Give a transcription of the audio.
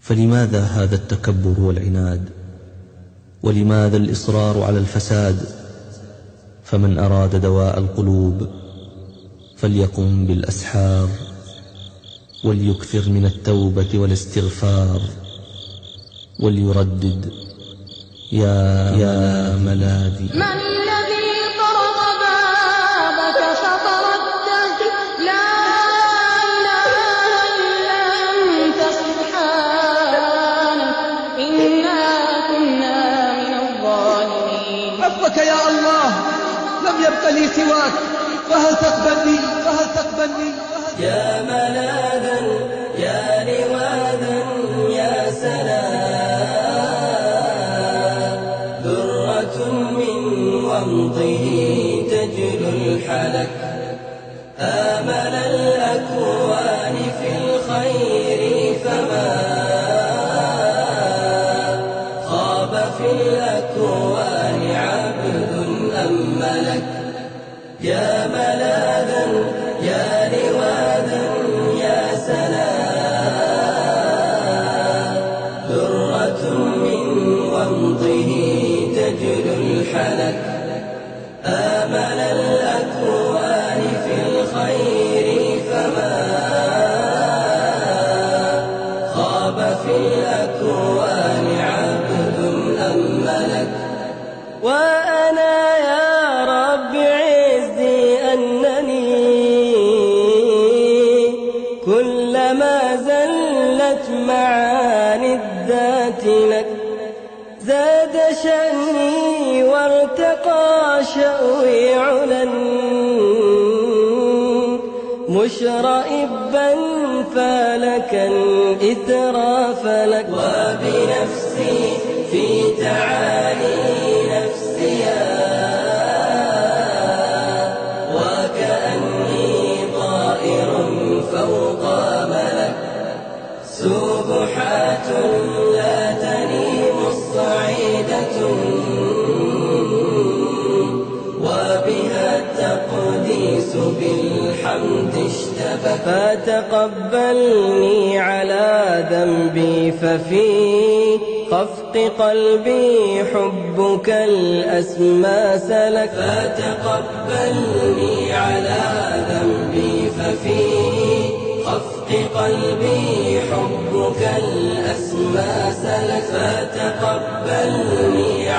فلماذا هذا التكبر والعناد؟ ولماذا الإصرار على الفساد؟ فمن أراد دواء القلوب فليقم بالأسحار وليكثر من التوبة والاستغفار وليردد يا, يا ملاذي عفوك يا الله لم يبق لي سواك فهل تقبلني؟ فهل تقبلني؟ يا ملاذا يا لواذا يا سلام. ذرة من ومضه تجلو الحلك آمل الأكوان في الخير فما خاب في الأكوان يا ملاذا يا لواذا يا سلام. ذرة من ومضه تجلو الحلك آمل الأكوان في الخير فما خاب في الأكوان عبد أملك وأنا زلت معاني الذات لك. زاد شأني وارتقى شأوي علا مشرئبا فلك الإثرى فلك وبنفسي في تعالي لا تنيم وبها التقديس بالحمد فتقبلني على ذنبي ففي خفق قلبي حبك الأسمى سلك. فتقبلني على ذنبي ففي قلبي حبك الأسمى سلك فتقبلني.